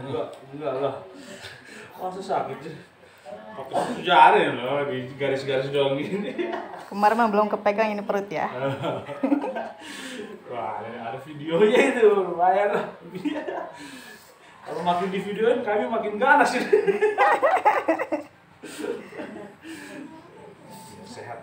enggak enggak lah masa sakit sih pakai jari loh di garis-garis doang gini. Kemarin mah belum kepegang ini perut ya. wah ada videonya itu lumayan lah. Kalau makin di videoin kami makin ganas. Ini sehat